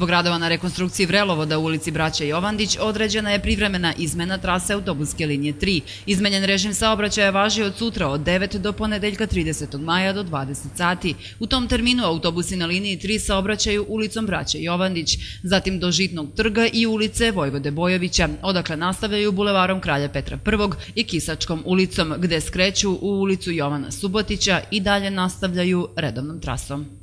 Zbog radova na rekonstrukciji Vrelovoda u ulici Braća Jovandić određena je privremena izmena trase autobuske linije 3. Izmenjen režim saobraćaja važi od sutra od 9 do ponedeljka 30. maja do 20 sati. U tom terminu autobusi na liniji 3 saobraćaju ulicom Braća Jovandić, zatim do Žitnog trga i ulice Vojvode Bojovića, odakle nastavljaju bulevarom Kralja Petra I i Kisačkom ulicom, gde skreću u ulicu Jovana Subotića i dalje nastavljaju redovnom trasom.